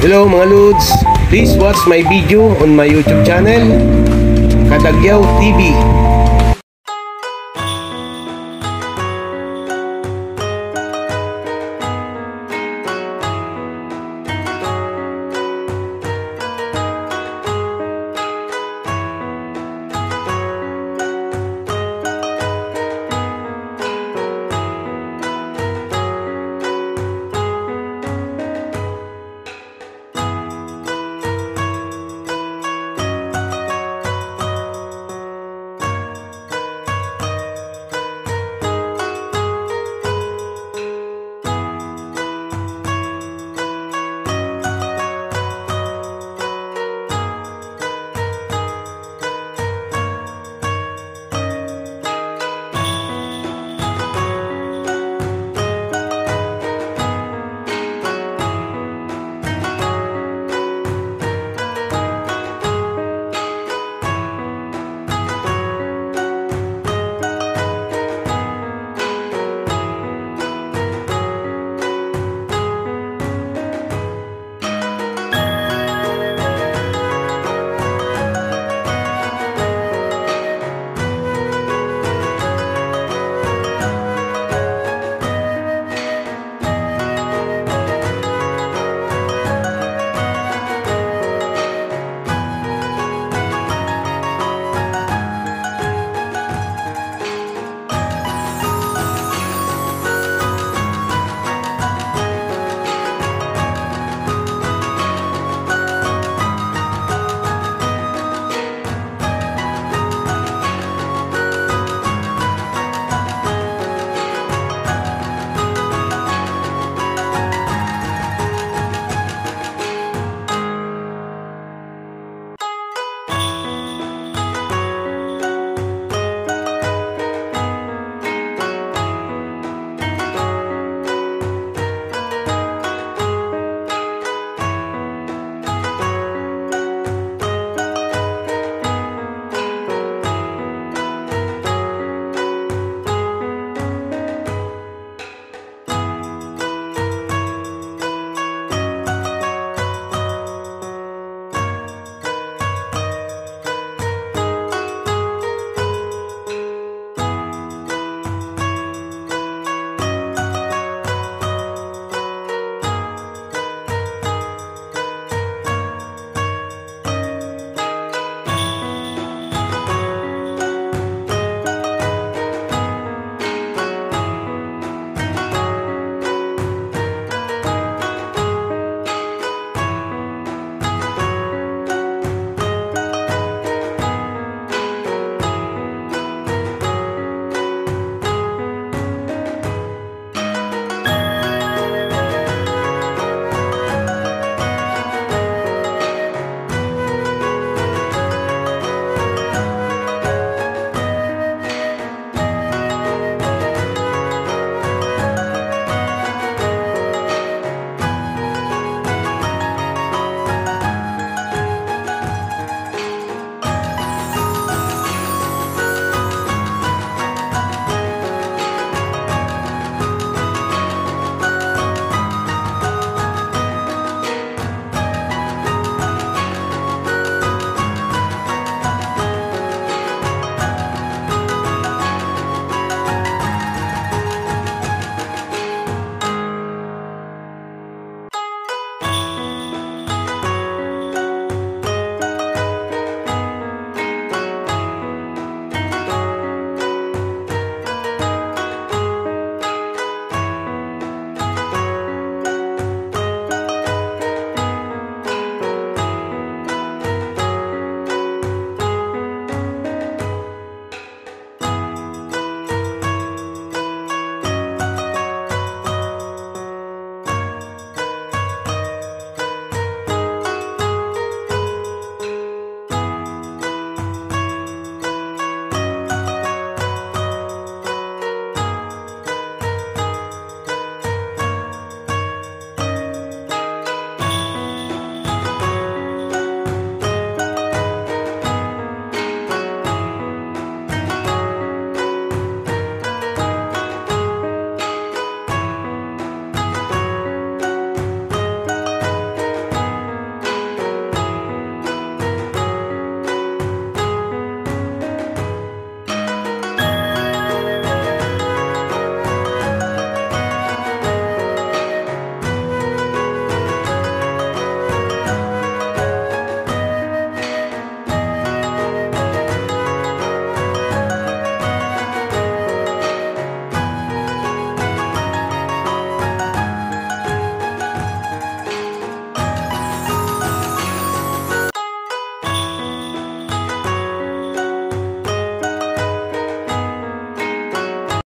Hello mga Lods, please watch my video on my YouTube channel, Kadagyaw TV.